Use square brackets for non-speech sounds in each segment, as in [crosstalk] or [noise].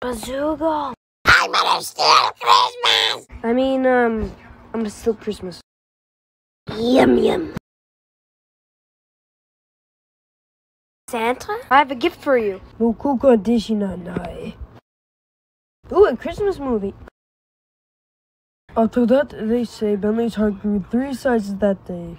Bazooka. I'm gonna steal Christmas. I mean, um, I'm gonna steal Christmas. Yum yum. Santa? I have a gift for you. No cook dish Ooh, a Christmas movie. After that, they say Bentlee's heart grew three sizes that day.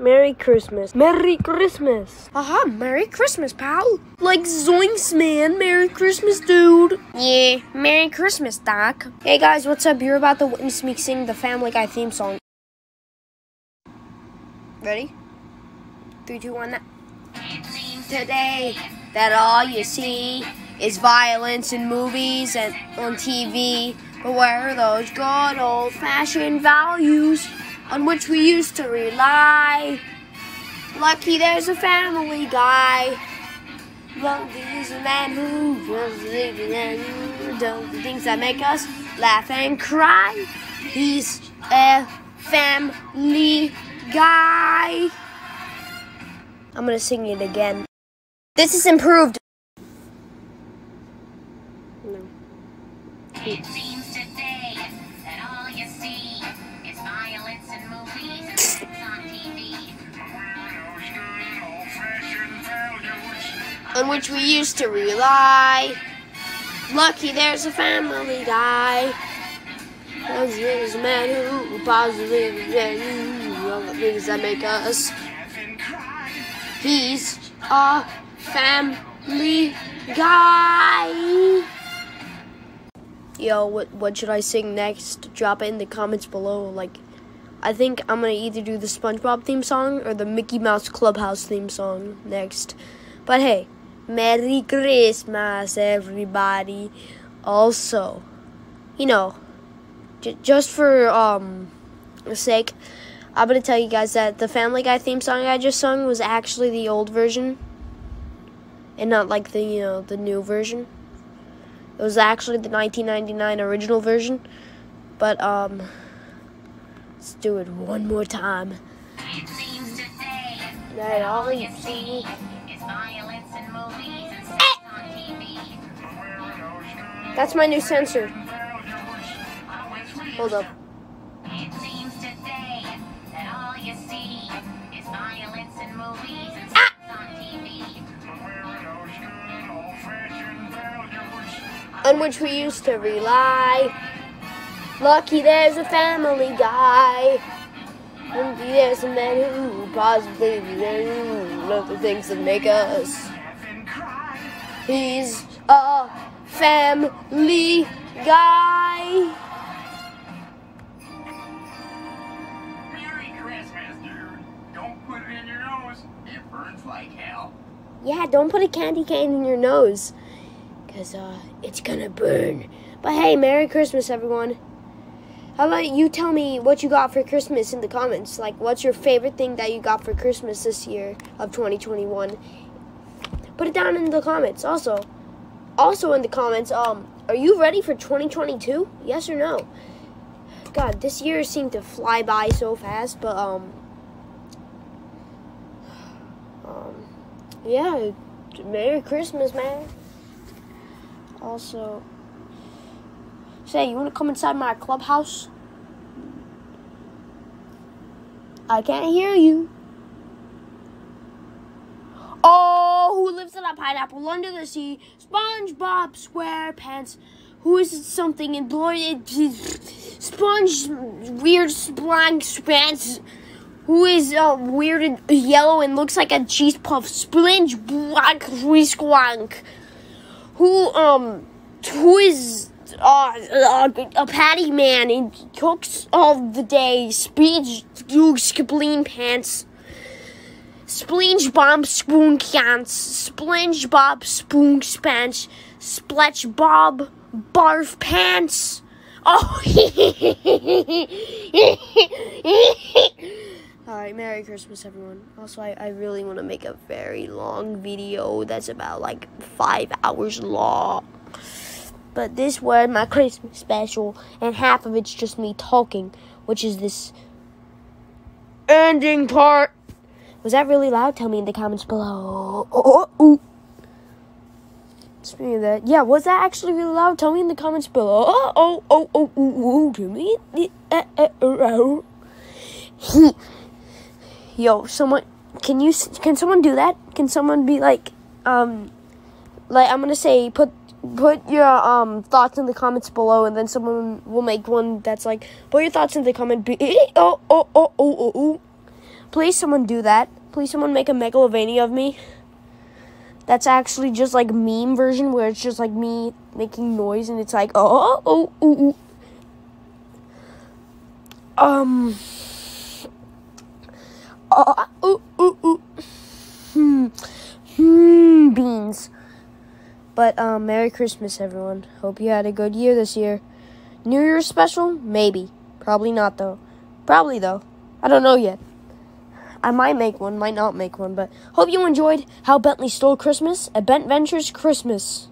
Merry Christmas. Merry Christmas. Aha, Merry Christmas, pal. Like zoinks, man. Merry Christmas, dude. Yeah, Merry Christmas, Doc. Hey guys, what's up? You're about to witness me sing the Family Guy theme song. Ready? Three, two, one. That. It seems today that all you see is violence in movies and on TV. But where are those good old fashioned values on which we used to rely? Lucky there's a family guy. Lucky is a man who does the things that make us laugh and cry. He's a family guy. I'm gonna sing it again. This is improved. No. It seems today that all you see is on which we used to rely. Lucky there's a family guy. There's a man who positively all the things that make us. He's a family guy. Yo, what what should I sing next? Drop it in the comments below. Like, I think I'm gonna either do the SpongeBob theme song or the Mickey Mouse Clubhouse theme song next. But hey, Merry Christmas, everybody. Also, you know, just for um sake, I'm gonna tell you guys that the Family Guy theme song I just sung was actually the old version, and not like the you know the new version. It was actually the 1999 original version, but um, let's do it one more time. That all you see. is violence in movies and sex on TV. That's my new censor. Hold up. It seems today that all you see is violence in movies and sex on which we used to rely. Lucky there's a family guy. Lucky there's a man who possibly love the things that make us. He's a family guy. Merry Christmas, dude. Don't put it in your nose. It burns like hell. Yeah, don't put a candy cane in your nose. Because uh, it's gonna burn. But hey, Merry Christmas, everyone. How about you tell me what you got for Christmas in the comments? Like, what's your favorite thing that you got for Christmas this year of 2021? Put it down in the comments. Also, also in the comments, um, are you ready for 2022? Yes or no? God, this year seemed to fly by so fast, but um, um, yeah, Merry Christmas, man. Also, say, you want to come inside my clubhouse? I can't hear you. Oh, who lives in a pineapple under the sea? SpongeBob SquarePants. Who is something in Sponge weird sponge pants? Who is uh, weird and yellow and looks like a cheese puff? Splinge black squank. Who um who is uh, uh, a patty man and cooks all the day? Speech spleen pants. Splinge Bob Spoon Cans, Splinge Bob Spoon Spants, Spletch Bob Barf Pants. Oh, Alright, Merry Christmas, everyone. Also, I, I really want to make a very long video that's about like five hours long. But this was my Christmas special, and half of it's just me talking, which is this ending part. Was that really loud? Tell me in the comments below. [laughs] Oh, oh. Speaking of that, yeah, was that actually really loud? Tell me in the comments below. Oh, [laughs] oh, oh, oh, ooh, ooh, to me. Uh, uh, uh, uh. Yo, someone, can you, can someone do that? Can someone be like, um, like I'm gonna say, put, put your um thoughts in the comments below, and then someone will make one that's like, put your thoughts in the comment. Be, [laughs] oh, oh, oh, oh, oh, oh. Please, someone do that. Please, someone make a megalovania of me. That's actually just like meme version where it's just like me making noise and it's like oh oh oh, oh. um oh oh oh oh hmm hmm beans. But um, Merry Christmas, everyone. Hope you had a good year this year. New Year's special? Maybe. Probably not though. Probably though. I don't know yet. I might make one, might not make one, but hope you enjoyed How Bentlee Stole Christmas at Bentventures Christmas.